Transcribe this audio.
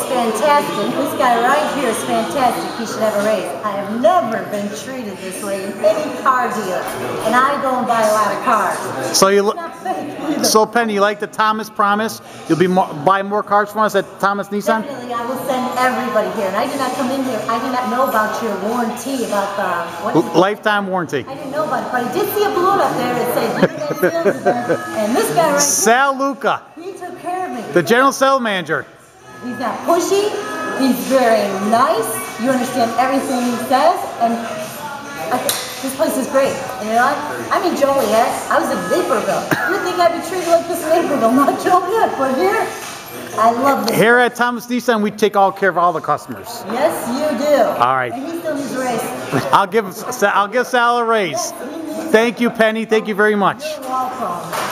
is fantastic. This guy right here is fantastic. He should have a raise. I have never been treated this way in any car deal, and I go and buy a lot of cars. So you, It's not fake either. so Penny, you like the Thomas promise? You'll be more, buy more cars from us at Thomas Nissan. Definitely, I will send everybody here. And I did not come in here. I did not know about your warranty about the what is it? Lifetime warranty. I didn't know about it, but I did see a balloon up there that said "You're that sales event." And this guy right Sal Luca, he took care of me. the general sales manager. He's not pushy. He's very nice. You understand everything he says, and this place is great. You know? I'm in Joliet. I was in Naperville. You would think I'd be treated like this in Naperville, not Joliet, but here, I love this. Here at Thomas Nissan, we take all care of all the customers. Yes, you do. All right. And he still needs a raise. I'll give I'll give Sal a raise. Thank you, Penny. Thank you very much. You're welcome.